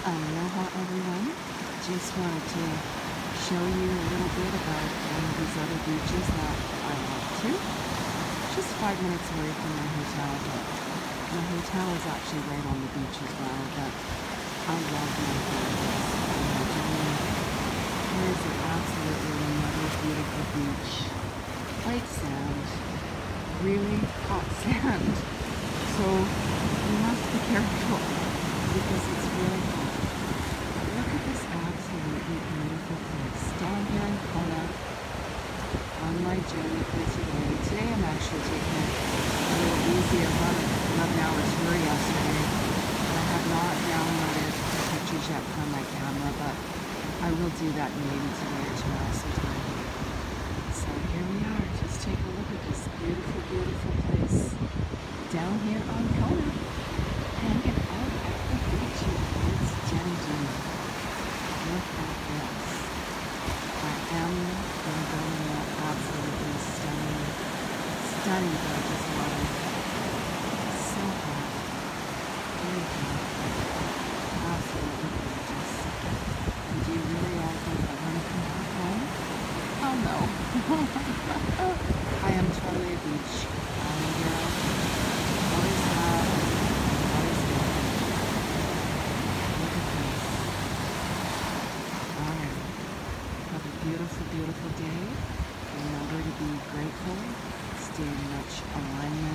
Aloha everyone. Just wanted to show you a little bit about one of these other beaches that I went to. Just five minutes away from my hotel, but my hotel is actually right on the beach as well, but I love my place. Here's absolutely another beautiful beach. White sand. Really hot sand. So you must be careful because it's really hot. Look at this absolutely beautiful place down here in Kona on my journey for today. Today I'm actually taking a little easier. Run 11 hours tour yesterday. I have not downloaded the pictures yet from my camera, but I will do that maybe today or tomorrow sometime. So here we are. Just take a look at this beautiful, beautiful place down here on Kona. Hanging out at the beach. It's Jeni June. Look at this. I am going to go in that absolutely stunning, stunning gorgeous water. So hot. Very hot. Absolutely gorgeous. And do you really all think I want to come back home? Oh no. I am totally a beach island girl. Always have, always will. Look at this. Alright. Have a beautiful, beautiful day. Remember to be grateful. In